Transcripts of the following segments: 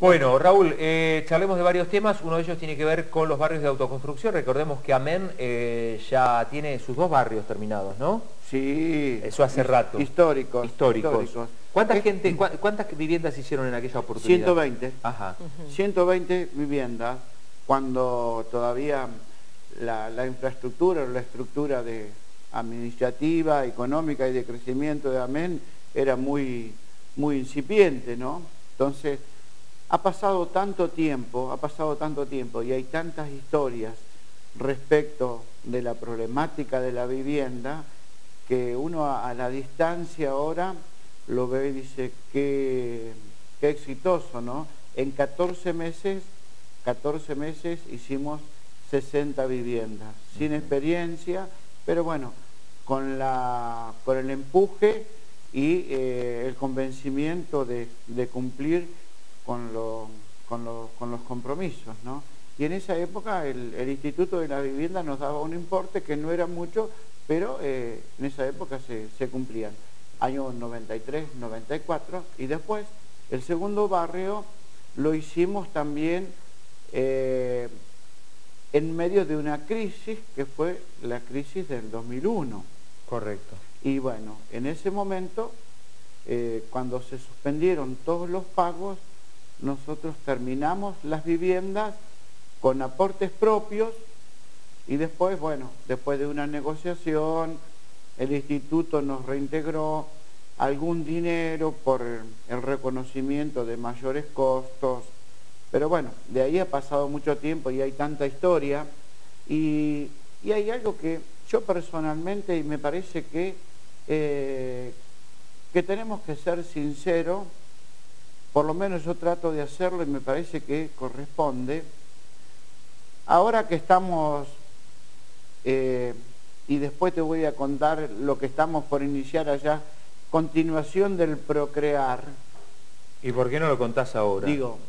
Bueno, Raúl, eh, charlemos de varios temas. Uno de ellos tiene que ver con los barrios de autoconstrucción. Recordemos que Amén eh, ya tiene sus dos barrios terminados, ¿no? Sí. Eso hace rato. Históricos. Históricos. ¿Cuánta gente, ¿Cuántas viviendas hicieron en aquella oportunidad? 120. Ajá. 120 viviendas, cuando todavía la, la infraestructura, la estructura de administrativa, económica y de crecimiento de Amén era muy, muy incipiente, ¿no? Entonces, ha pasado tanto tiempo, ha pasado tanto tiempo y hay tantas historias respecto de la problemática de la vivienda que uno a, la distancia ahora lo ve y dice qué, qué exitoso, ¿no? En 14 meses, 14 meses hicimos 60 viviendas, sin experiencia, pero bueno, con, la, con el empuje y eh, el convencimiento de, de cumplir con, con, los compromisos, ¿no? Y en esa época el, Instituto de la Vivienda nos daba un importe que no era mucho, pero eh, en esa época se, cumplían. Año 93, 94, y después el segundo barrio lo hicimos también eh, en medio de una crisis que fue la crisis del 2001. Correcto. Y bueno, en ese momento, eh, cuando se suspendieron todos los pagos, nosotros terminamos las viviendas con aportes propios y después, bueno, después de una negociación, el instituto nos reintegró algún dinero por el reconocimiento de mayores costos, pero bueno, de ahí ha pasado mucho tiempo y hay tanta historia. Y, hay algo que yo personalmente y me parece que, eh, que tenemos que ser sinceros por lo menos yo trato de hacerlo y me parece que corresponde. Ahora que estamos, eh, y después te voy a contar lo que estamos por iniciar allá, continuación del procrear. ¿Y por qué no lo contás ahora? Digo,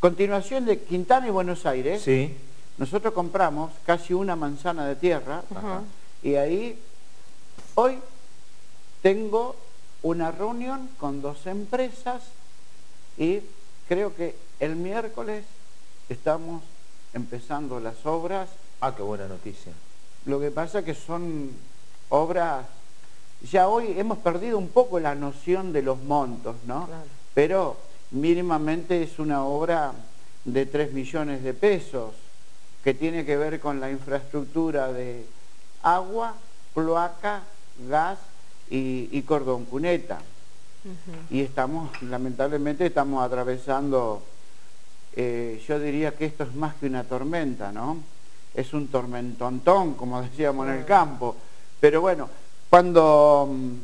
continuación de Quintana y Buenos Aires. Sí. Nosotros compramos casi una manzana de tierra y ahí hoy tengo una reunión con dos empresas y creo que el miércoles estamos empezando las obras. Ah, qué buena noticia. Lo que pasa que son obras, ya hoy hemos perdido un poco la noción de los montos, ¿no? Pero mínimamente es una obra de 3 millones de pesos que tiene que ver con la infraestructura de agua, cloaca, gas y, y cordón cuneta y estamos, lamentablemente, estamos atravesando, eh, yo diría que esto es más que una tormenta, ¿no? Es un tormentontón, como decíamos en el campo. Pero bueno, cuando... Mm,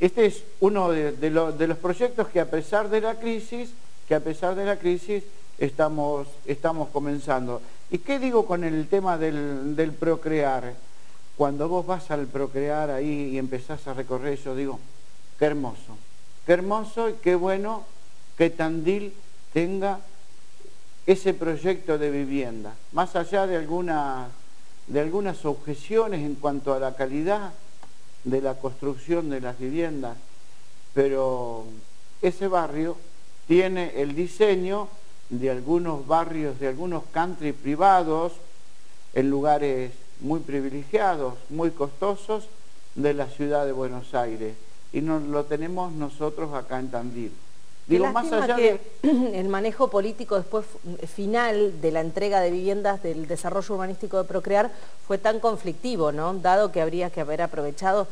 este es uno de, los proyectos que a pesar de la crisis, que a pesar de la crisis estamos, estamos comenzando. ¿Y qué digo con el tema del, del procrear? Cuando vos vas al procrear ahí y empezás a recorrer, yo digo, Qué hermoso, qué hermoso y qué bueno que Tandil tenga ese proyecto de vivienda, más allá de algunas, de algunas objeciones en cuanto a la calidad de la construcción de las viviendas, pero ese barrio tiene el diseño de algunos barrios, de algunos country privados, en lugares muy privilegiados, muy costosos, de la ciudad de Buenos Aires y nos, lo tenemos nosotros acá en Tandil. Digo, más allá que el manejo político después final de la entrega de viviendas del desarrollo urbanístico de Procrear fue tan conflictivo, ¿no? Dado que habría que haber aprovechado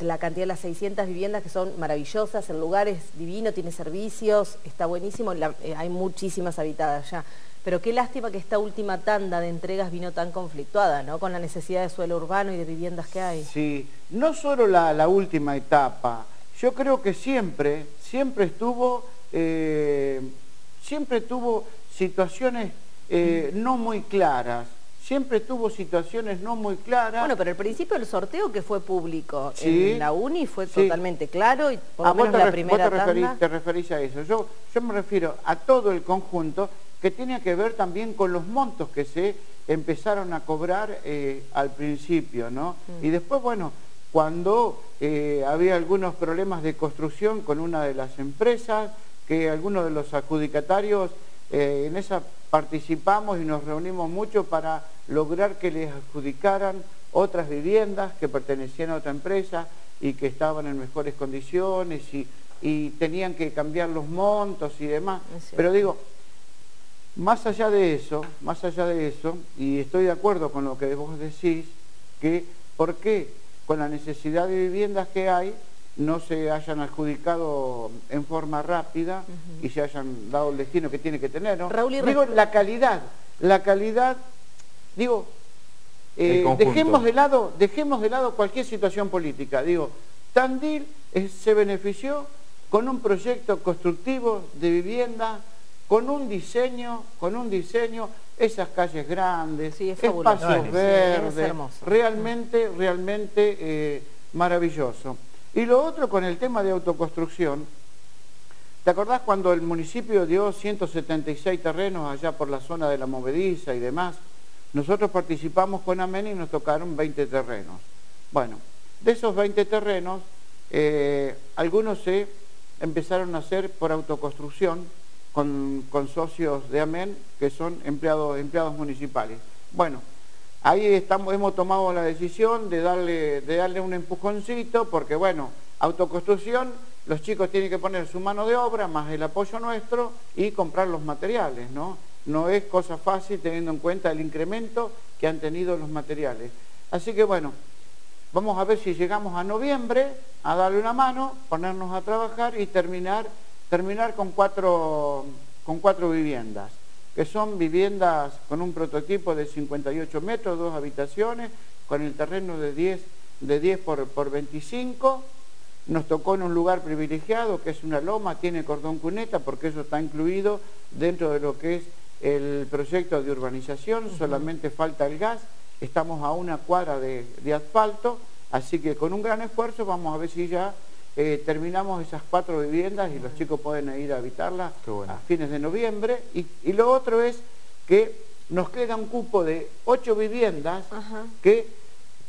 la cantidad de las 600 viviendas que son maravillosas, el lugar es divino, tiene servicios, está buenísimo, eh, hay muchísimas habitadas ya. Pero qué lástima que esta última tanda de entregas vino tan conflictuada, ¿no? Con la necesidad de suelo urbano y de viviendas que hay. Sí, no solo la, última etapa, yo creo que siempre, siempre estuvo, eh, siempre tuvo situaciones eh, no muy claras siempre tuvo situaciones no muy claras. Bueno, pero al principio el sorteo que fue público en la UNI fue totalmente claro y por lo menos la primera vos te, referís, te referís a eso. Yo, yo me refiero a todo el conjunto que tiene que ver también con los montos que se empezaron a cobrar eh, al principio, ¿no? Mm. Y después, bueno, cuando eh, había algunos problemas de construcción con una de las empresas, que algunos de los adjudicatarios eh, en esa participamos y nos reunimos mucho para lograr que les adjudicaran otras viviendas que pertenecían a otra empresa y que estaban en mejores condiciones y, tenían que cambiar los montos y demás. Pero digo, más allá de eso, más allá de eso, y estoy de acuerdo con lo que vos decís, que ¿por qué con la necesidad de viviendas que hay no se hayan adjudicado en forma rápida y se hayan dado el destino que tiene que tener, ¿no? digo, la calidad, la calidad, digo, eh, dejemos, de lado, dejemos de lado cualquier situación política, digo, Tandil se benefició con un proyecto constructivo de vivienda, con un diseño, con un diseño, esas calles grandes, espacios verdes, realmente, realmente eh, maravilloso. Y lo otro con el tema de autoconstrucción, ¿te acordás cuando el municipio dio 176 terrenos allá por la zona de la Movediza y demás? Nosotros participamos con Amén y nos tocaron 20 terrenos. Bueno, de esos 20 terrenos, eh, algunos se empezaron a hacer por autoconstrucción con, socios de Amén, que son empleados, empleados municipales. Bueno, Ahí estamos, hemos tomado la decisión de darle, de darle un empujoncito, porque bueno, autoconstrucción, los chicos tienen que poner su mano de obra, más el apoyo nuestro, y comprar los materiales, ¿no? No es cosa fácil teniendo en cuenta el incremento que han tenido los materiales. Así que bueno, vamos a ver si llegamos a noviembre a darle una mano, ponernos a trabajar y terminar, terminar con, cuatro, con cuatro viviendas que son viviendas con un prototipo de 58 metros, dos habitaciones, con el terreno de 10, de 10 por, por 25. Nos tocó en un lugar privilegiado, que es una loma, tiene cordón cuneta, porque eso está incluido dentro de lo que es el proyecto de urbanización, solamente falta el gas, estamos a una cuadra de, de asfalto, así que con un gran esfuerzo vamos a ver si ya eh, terminamos esas cuatro viviendas y los chicos pueden ir a habitarlas a fines de noviembre. Y, lo otro es que nos queda un cupo de ocho viviendas que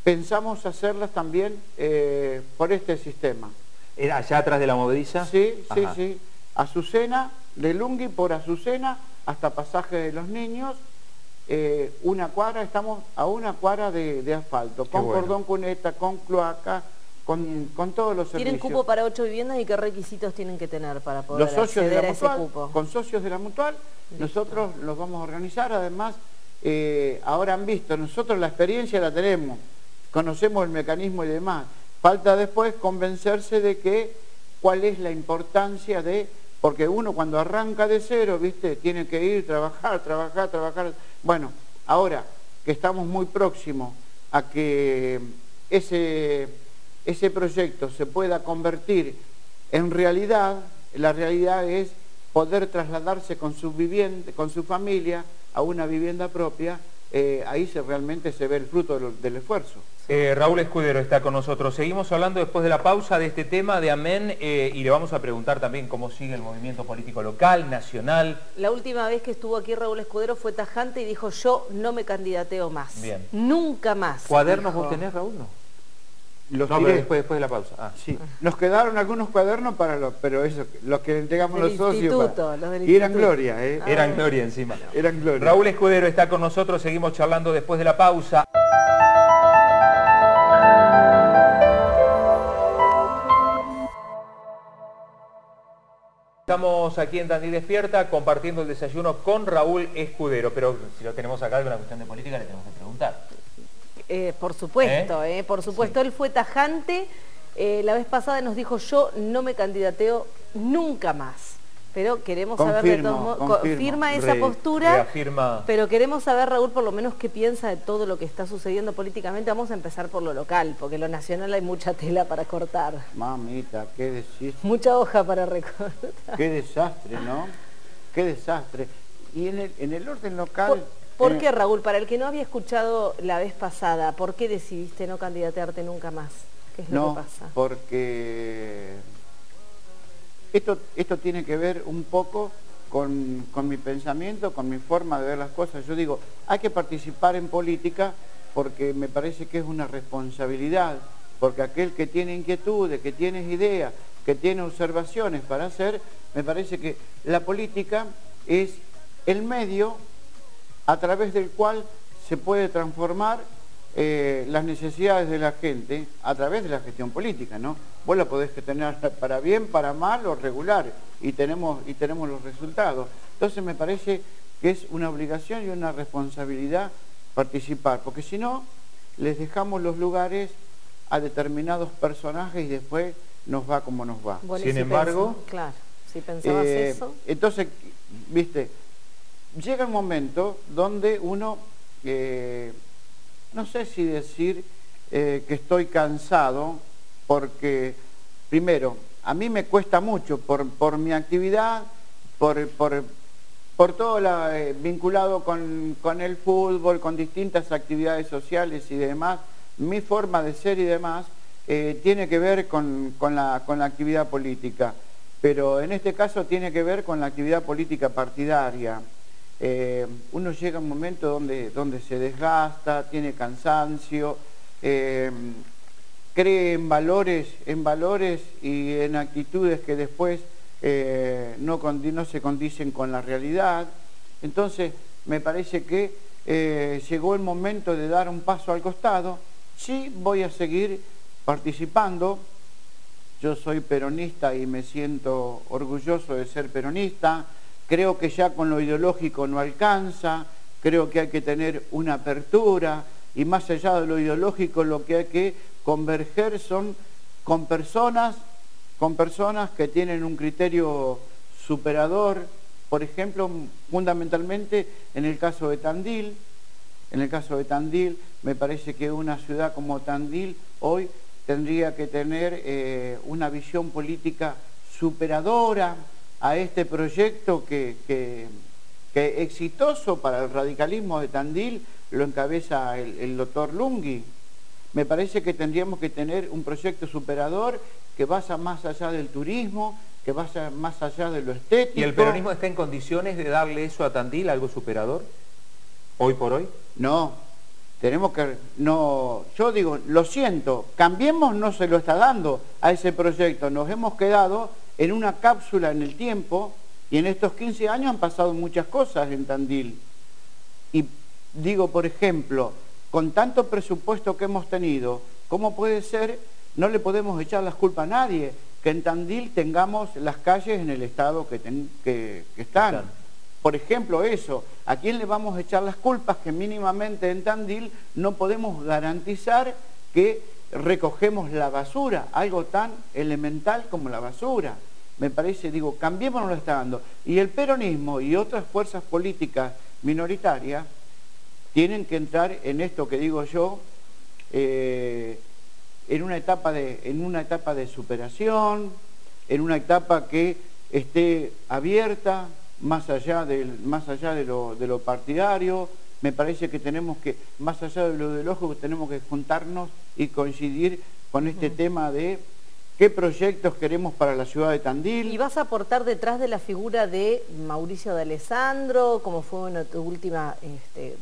pensamos hacerlas también eh, por este sistema. ¿Era allá atrás de la movediza? Sí, sí, sí. Azucena, de Lungui por Azucena hasta Pasaje de los Niños. Eh, una cuadra, estamos a una cuadra de, asfalto, con cordón cuneta, con cloaca, con, todos los servicios. ¿Tienen cupo para ocho viviendas y qué requisitos tienen que tener para poder los socios acceder de la mutual, ese cupo? Con socios de la mutual, nosotros los vamos a organizar, además, eh, ahora han visto, nosotros la experiencia la tenemos, conocemos el mecanismo y demás, falta después convencerse de que cuál es la importancia de, porque uno cuando arranca de cero, viste, tiene que ir, trabajar, trabajar, trabajar, bueno, ahora que estamos muy próximos a que ese ese proyecto se pueda convertir en realidad, la realidad es poder trasladarse con su, vivienda, con su familia a una vivienda propia, eh, ahí se, realmente se ve el fruto del, esfuerzo. Eh, Raúl Escudero está con nosotros. Seguimos hablando después de la pausa de este tema de Amén eh, y le vamos a preguntar también cómo sigue el movimiento político local, nacional. La última vez que estuvo aquí Raúl Escudero fue tajante y dijo yo no me candidateo más. Bien. Nunca más. ¿Cuadernos vos tenés, Raúl? No. Los no, después, después de la pausa. Ah. Sí. Nos quedaron algunos cuadernos para los, pero eso, los que entregamos los socios. y eran gloria, ¿eh? Eran gloria encima. Eran gloria. Raúl Escudero está con nosotros, seguimos charlando después de la pausa. Estamos aquí en Tandil Despierta compartiendo el desayuno con Raúl Escudero, pero si lo tenemos acá de una cuestión de política le tenemos que preguntar. Eh, por supuesto, ¿Eh? ¿Eh? por supuesto. Él fue tajante. la vez pasada nos dijo, yo no me candidateo nunca más. Pero queremos saber de todos modos, confirma esa postura, pero queremos saber, Raúl, por lo menos qué piensa de todo lo que está sucediendo políticamente. Vamos a empezar por lo local, porque lo nacional hay mucha tela para cortar. Mamita, qué decir. Mucha hoja para recortar. Qué desastre, ¿no? Qué desastre. Y en el, en el orden local... ¿Por eh, qué, Raúl? Para el que no había escuchado la vez pasada, ¿por qué decidiste no candidatearte nunca más? ¿Qué es lo que pasa? porque esto, esto tiene que ver un poco con, mi pensamiento, con mi forma de ver las cosas. Yo digo, hay que participar en política porque me parece que es una responsabilidad, porque aquel que tiene inquietudes, que tiene ideas, que tiene observaciones para hacer, me parece que la política es el medio a través del cual se puede transformar eh, las necesidades de la gente a través de la gestión política, ¿no? Vos la podés tener para bien, para mal o regular y tenemos, y tenemos los resultados. Entonces me parece que es una obligación y una responsabilidad participar, porque si no, les dejamos los lugares a determinados personajes y después nos va como nos va. Sin embargo... claro, si pensabas eh, eso... Entonces, viste, llega un momento donde uno... Eh, no sé si decir eh, que estoy cansado, porque, primero, a mí me cuesta mucho por, mi actividad, por, todo la, eh, vinculado con, el fútbol, con distintas actividades sociales y demás, mi forma de ser y demás, tiene que ver con la actividad política, pero en este caso tiene que ver con la actividad política partidaria. Eh, uno llega a un momento donde, donde se desgasta, tiene cansancio, eh, cree en valores, en valores y en actitudes que después eh, no, no, se condicen con la realidad. Entonces, me parece que llegó el momento de dar un paso al costado. Sí, voy a seguir participando. Yo soy peronista y me siento orgulloso de ser peronista Creo que ya con lo ideológico no alcanza, creo que hay que tener una apertura y más allá de lo ideológico lo que hay que converger son con personas, con personas que tienen un criterio superador, por ejemplo, fundamentalmente en el caso de Tandil, en el caso de Tandil, me parece que una ciudad como Tandil hoy tendría que tener eh, una visión política superadora, a este proyecto que, exitoso para el radicalismo de Tandil lo encabeza el, doctor Lungui. Me parece que tendríamos que tener un proyecto superador que vaya más allá del turismo, que vaya más allá de lo estético. ¿Y el peronismo está en condiciones de darle eso a Tandil, algo superador, hoy por hoy? No, tenemos que, no, yo digo, lo siento, Cambiemos no se lo está dando a ese proyecto, nos hemos quedado en una cápsula en el tiempo y en estos 15 años han pasado muchas cosas en Tandil. Y digo, por ejemplo, con tanto presupuesto que hemos tenido, ¿cómo puede ser, no le podemos echar las culpas a nadie, que en Tandil tengamos las calles en el estado que, que, están? Por ejemplo, eso, ¿a quién le vamos a echar las culpas que mínimamente en Tandil no podemos garantizar que recogemos la basura, algo tan elemental como la basura? me parece, digo, cambiemos lo está dando. Y el peronismo y otras fuerzas políticas minoritarias tienen que entrar en esto que digo yo, eh, en, una etapa de, en una etapa de superación, en una etapa que esté abierta, más allá, del, más allá de, lo, de lo partidario, me parece que tenemos que, más allá de lo del ojo, tenemos que juntarnos y coincidir con este tema de qué proyectos queremos para la ciudad de Tandil. ¿Y vas a aportar detrás de la figura de Mauricio de Alessandro, como fue en tu última, este,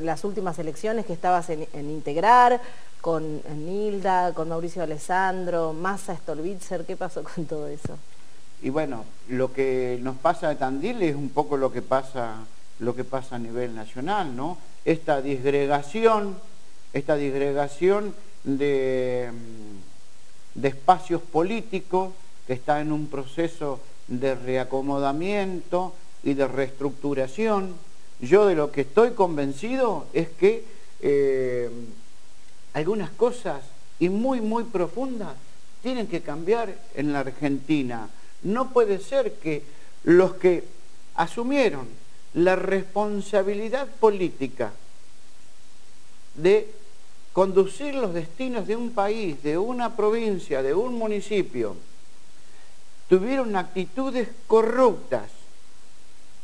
las últimas elecciones que estabas en, Integrar, con Nilda, con Mauricio de Alessandro, Massa Stolbitzer, ¿qué pasó con todo eso? Y bueno, lo que nos pasa de Tandil es un poco lo que pasa, lo que pasa a nivel nacional, ¿no? Esta disgregación, esta disgregación de de espacios políticos que está en un proceso de reacomodamiento y de reestructuración. Yo de lo que estoy convencido es que eh, algunas cosas y muy, muy profundas tienen que cambiar en la Argentina. No puede ser que los que asumieron la responsabilidad política de conducir los destinos de un país, de una provincia, de un municipio, tuvieron actitudes corruptas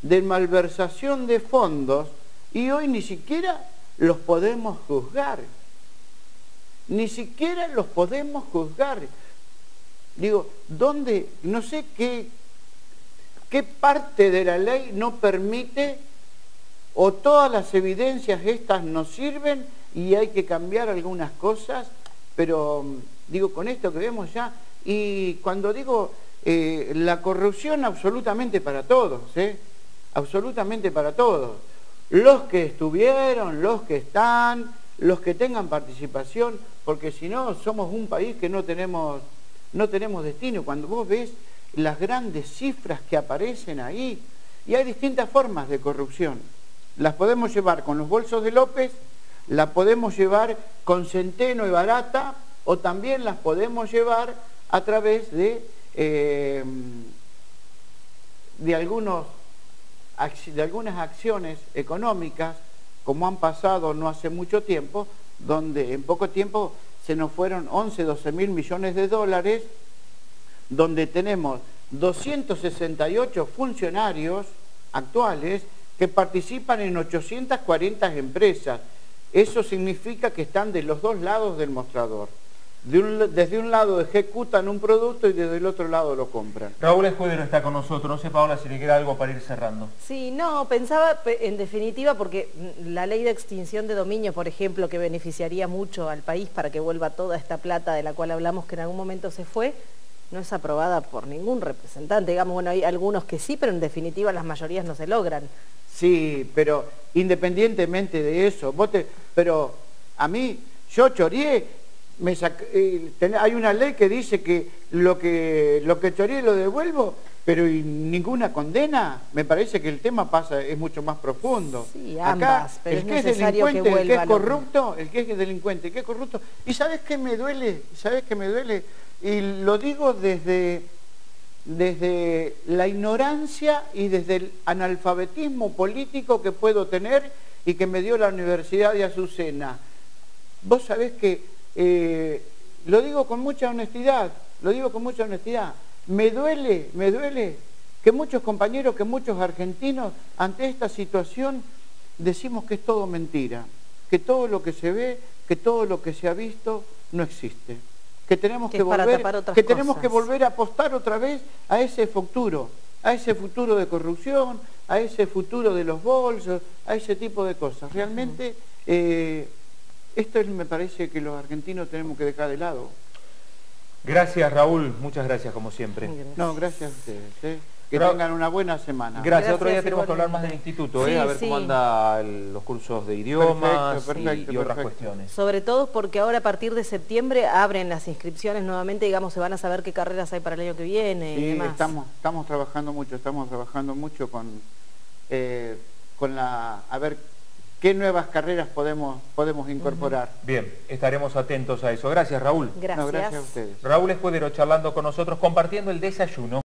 de malversación de fondos y hoy ni siquiera los podemos juzgar. Ni siquiera los podemos juzgar. Digo, ¿dónde? No sé qué, qué parte de la ley no permite o todas las evidencias estas nos sirven y hay que cambiar algunas cosas, pero mm, digo, con esto que vemos ya, Y cuando digo eh, la corrupción absolutamente para todos, ¿eh? absolutamente para todos. Los que estuvieron, los que están, los que tengan participación, porque si no somos un país que no tenemos, no tenemos destino. Cuando vos ves las grandes cifras que aparecen ahí, y hay distintas formas de corrupción. Las podemos llevar con los bolsos de López, las podemos llevar con Centeno y Barata, o también las podemos llevar a través de, eh, de, algunos, de algunas acciones económicas, como han pasado no hace mucho tiempo, donde en poco tiempo se nos fueron 11, 12 mil millones de dólares, donde tenemos 268 funcionarios actuales que participan en 840 empresas. Eso significa que están de los dos lados del mostrador desde un lado ejecutan un producto y desde el otro lado lo compran. Raúl Escudero está con nosotros, no sé Paola si le queda algo para ir cerrando. Sí, no, pensaba en definitiva porque la ley de extinción de dominio, por ejemplo, que beneficiaría mucho al país para que vuelva toda esta plata de la cual hablamos que en algún momento se fue, no es aprobada por ningún representante. Digamos, bueno, hay algunos que sí, pero en definitiva las mayorías no se logran. Sí, pero independientemente de eso, pero a mí, yo eh, hay una ley que dice que lo que lo que choré lo devuelvo, pero ninguna condena, me parece que el tema pasa es mucho más profundo. Sí, ambas, el que es delincuente, el que es corrupto, el que es delincuente, el que es corrupto. ¿Y sabes qué me duele? ¿Sabes qué me duele? Y lo digo desde, desde la ignorancia y desde el analfabetismo político que puedo tener y que me dio la Universidad de Azucena. Vos sabés que eh, lo digo con mucha honestidad, lo digo con mucha honestidad. Me duele, me duele que muchos compañeros, que muchos argentinos, ante esta situación, decimos que es todo mentira, que todo lo que se ve, que todo lo que se ha visto, no existe. Que tenemos que, volver, que tenemos que volver a apostar otra vez a ese futuro, a ese futuro de corrupción, a ese futuro de los bolsos, a ese tipo de cosas. Realmente esto me parece que los argentinos tenemos que dejar de lado. Gracias Raúl, muchas gracias como siempre. No, gracias a ustedes. ¿eh? Que tengan una buena semana. Gracias. Otro día tenemos que hablar más del instituto, ¿eh? a ver cómo andan los cursos de idiomas y, otras cuestiones. Sobre todo porque ahora a partir de septiembre abren las inscripciones nuevamente, digamos, se van a saber qué carreras hay para el año que viene y demás. Estamos, estamos trabajando mucho, estamos trabajando mucho con, eh, con la... a ver qué nuevas carreras podemos, podemos incorporar. Bien, estaremos atentos a eso. Gracias, Raúl. Gracias. gracias a ustedes. Raúl Escudero charlando con nosotros, compartiendo el desayuno.